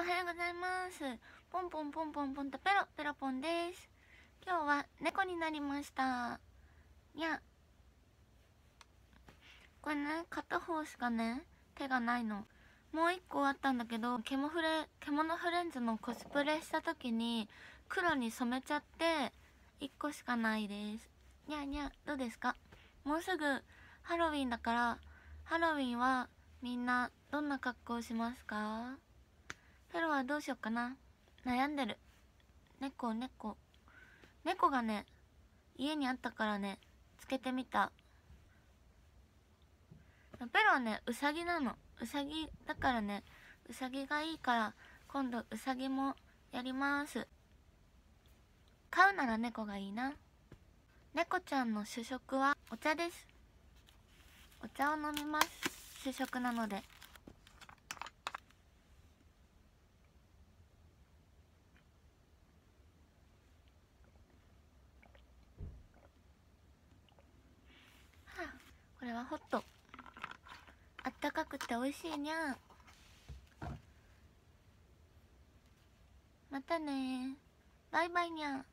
おはようございます。ポンポンポンポンポンとペロペロポンです。今日は猫になりました。にゃこれね片方しかね手がないの。もう一個あったんだけどケモフレ獣フレンズのコスプレした時に黒に染めちゃって1個しかないです。にゃにゃどうですか？もうすぐハロウィンだからハロウィンはみんなどんな格好しますか？はどうしようかな。悩んでる。猫猫。猫がね家にあったからねつけてみた。ペロはねうさぎなの。うさぎだからねうさぎがいいから今度うさぎもやります。飼うなら猫がいいな。猫ちゃんの主食はお茶です。お茶を飲みます。主食なのではあこれはホット。あったかくて美味しいにゃん。またねバイバイにゃん。